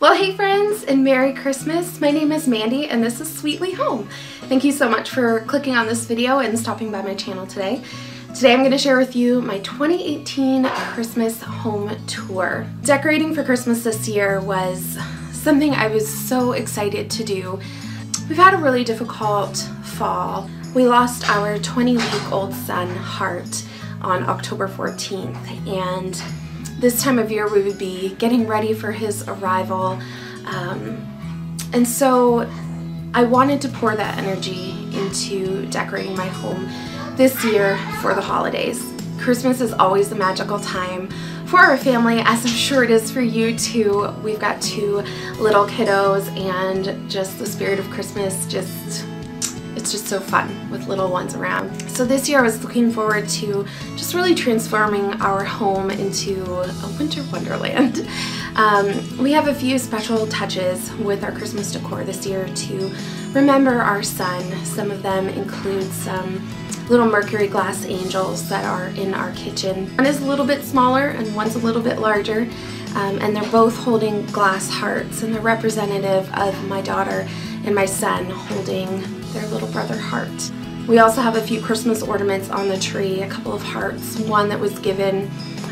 Well, hey friends, and Merry Christmas. My name is Mandi, and this is Sweetly Home. Thank you so much for clicking on this video and stopping by my channel today. Today I'm going to share with you my 2018 Christmas home tour. Decorating for Christmas this year was something I was so excited to do. We've had a really difficult fall. We lost our 20 week old son, Hart, on October 14th, and this time of year we would be getting ready for his arrival. Um, and so I wanted to pour that energy into decorating my home this year for the holidays. Christmas is always a magical time for our family, as I'm sure it is for you too. We've got two little kiddos and just the spirit of Christmas just it's just so fun with little ones around. So this year I was looking forward to just really transforming our home into a winter wonderland. Um, we have a few special touches with our Christmas decor this year to remember our son. Some of them include some little mercury glass angels that are in our kitchen. One is a little bit smaller and one's a little bit larger. Um, and they're both holding glass hearts and they're representative of my daughter and my son holding their little brother Hart. We also have a few Christmas ornaments on the tree, a couple of hearts, one that was given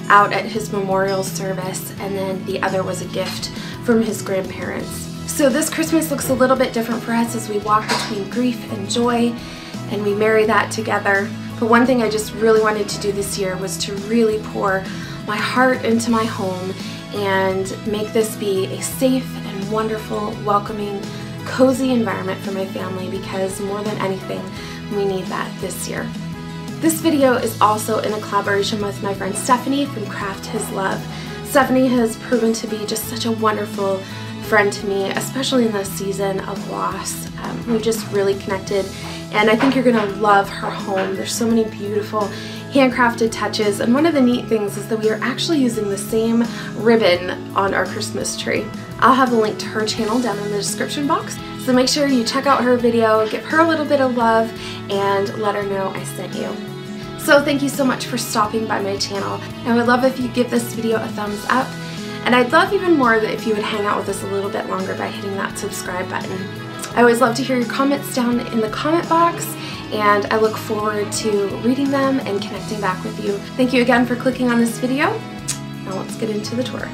out at his memorial service and then the other was a gift from his grandparents. So this Christmas looks a little bit different for us as we walk between grief and joy and we marry that together. But one thing I just really wanted to do this year was to really pour my heart into my home and make this be a safe and wonderful, welcoming, cozy environment for my family because more than anything, we need that this year. This video is also in a collaboration with my friend Stephanie from Craft His Love. Stephanie has proven to be just such a wonderful friend to me, especially in this season of loss. Um, we just really connected and I think you're to love her home. There's so many beautiful handcrafted touches and one of the neat things is that we are actually using the same ribbon on our Christmas tree. I'll have a link to her channel down in the description box so make sure you check out her video, give her a little bit of love and let her know I sent you. So thank you so much for stopping by my channel. I would love if you give this video a thumbs up and I'd love even more if you would hang out with us a little bit longer by hitting that subscribe button. I always love to hear your comments down in the comment box and I look forward to reading them and connecting back with you. Thank you again for clicking on this video. Now let's get into the tour.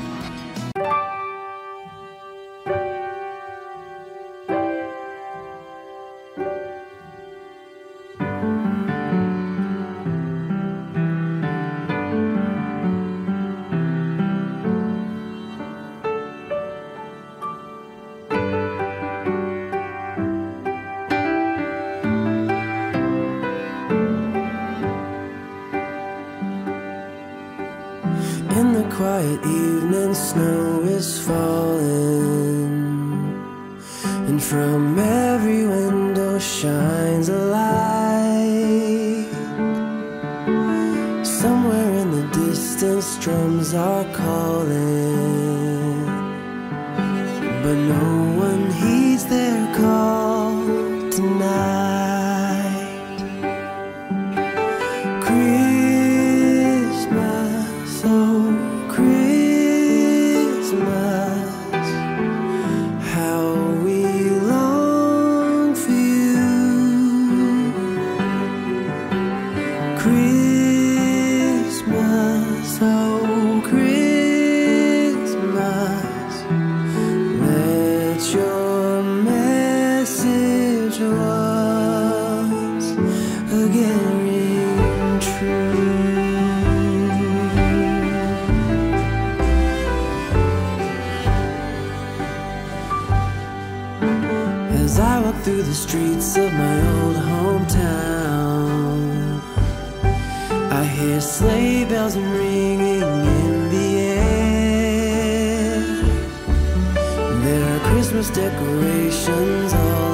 Quiet evening, snow is falling, and from every window shines a light. Somewhere in the distance, drums are calling, but no As I walk through the streets of my old hometown, I hear sleigh bells ringing in the air. There are Christmas decorations all